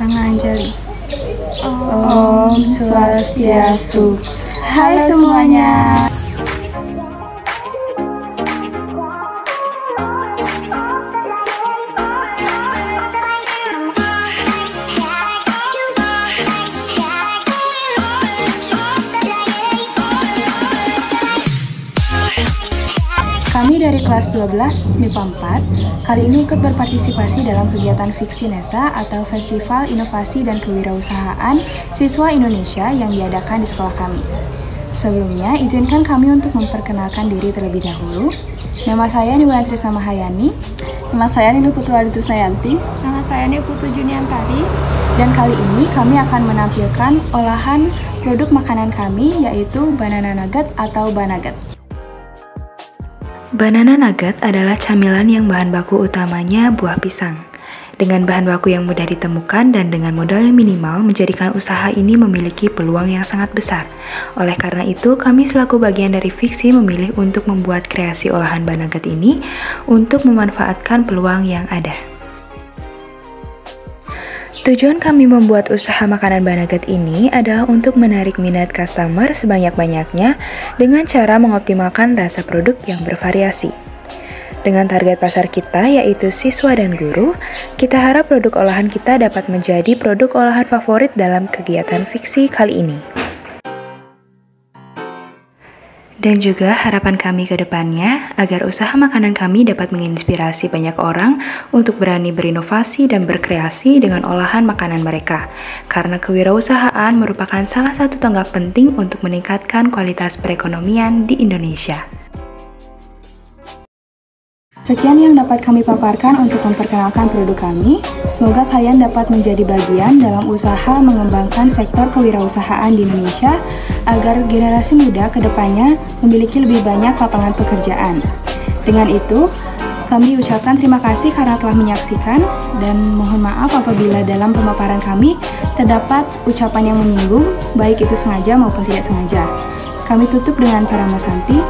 Rangga Anjali. Om Swastiastu. Hai semuanya. Kami dari kelas 12 MIPA 4 kali ini ikut berpartisipasi dalam kegiatan Fiksi Nesa atau Festival Inovasi dan Kewirausahaan Siswa Indonesia yang diadakan di sekolah kami. Sebelumnya, izinkan kami untuk memperkenalkan diri terlebih dahulu. Nama saya Niwayang Trisna Mahayani. Nama saya Ninu Putu Nayanti. Nama saya Putu Juniantari. Dan kali ini kami akan menampilkan olahan produk makanan kami yaitu banana nugget atau banaget. Banana nugget adalah camilan yang bahan baku utamanya buah pisang. Dengan bahan baku yang mudah ditemukan dan dengan modal yang minimal menjadikan usaha ini memiliki peluang yang sangat besar. Oleh karena itu, kami selaku bagian dari Fiksi memilih untuk membuat kreasi olahan banaget ini untuk memanfaatkan peluang yang ada. Tujuan kami membuat usaha makanan Banaget ini adalah untuk menarik minat customer sebanyak-banyaknya dengan cara mengoptimalkan rasa produk yang bervariasi. Dengan target pasar kita yaitu siswa dan guru, kita harap produk olahan kita dapat menjadi produk olahan favorit dalam kegiatan fiksi kali ini. Dan juga harapan kami ke depannya agar usaha makanan kami dapat menginspirasi banyak orang untuk berani berinovasi dan berkreasi dengan olahan makanan mereka. Karena kewirausahaan merupakan salah satu tonggak penting untuk meningkatkan kualitas perekonomian di Indonesia. Sekian yang dapat kami paparkan untuk memperkenalkan produk kami. Semoga kalian dapat menjadi bagian dalam usaha mengembangkan sektor kewirausahaan di Indonesia agar generasi muda ke depannya memiliki lebih banyak lapangan pekerjaan. Dengan itu, kami ucapkan terima kasih karena telah menyaksikan dan mohon maaf apabila dalam pemaparan kami terdapat ucapan yang menyinggung, baik itu sengaja maupun tidak sengaja. Kami tutup dengan para Santi.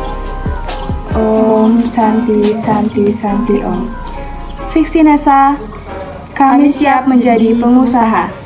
Om Santi Santi Santi Om. Fiksi Nesa, kami siap menjadi pengusaha.